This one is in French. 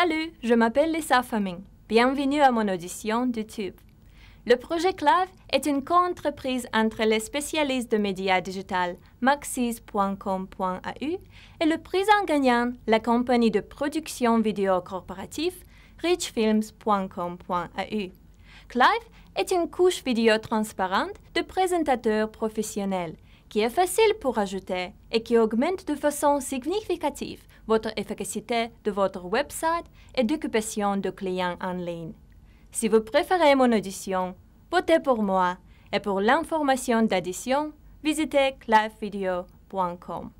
Salut, je m'appelle Lisa Faming. Bienvenue à mon audition YouTube. Le projet CLAV est une co-entreprise entre les spécialistes de médias digital maxis.com.au et le président gagnant, la compagnie de production vidéo corporative richfilms.com.au. Clive est une couche vidéo transparente de présentateurs professionnels qui est facile pour ajouter et qui augmente de façon significative votre efficacité de votre website et d'occupation de clients en ligne. Si vous préférez mon audition, votez pour moi et pour l'information d'addition, visitez clavevideo.com.